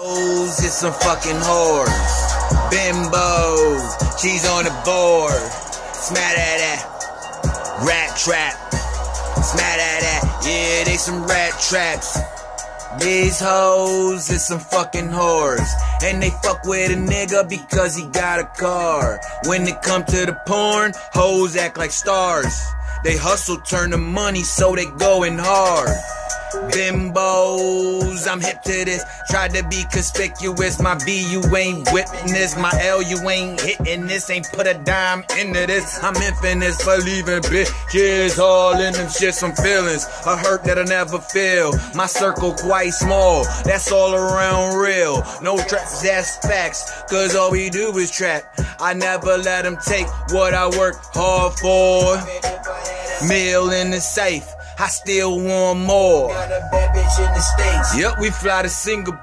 Hoes, it's some fucking whores. Bimbos, she's on the board. Smack at that. Rat trap. Smack at that. Yeah, they some rat traps. These hoes is some fucking whores. And they fuck with a nigga because he got a car. When it come to the porn, hoes act like stars. They hustle, turn the money, so they going hard. Bimbos, I'm hip to this. Tried to be conspicuous. My B, you ain't witness. My L, you ain't hitting this. Ain't put a dime into this. I'm infamous for leaving bitches all in them shit. Some feelings, a hurt that I never feel. My circle quite small. That's all around real. No traps, that's facts. Cause all we do is trap. I never let them take what I work hard for. Meal in the safe. I still want more. Yep, we fly to Singapore.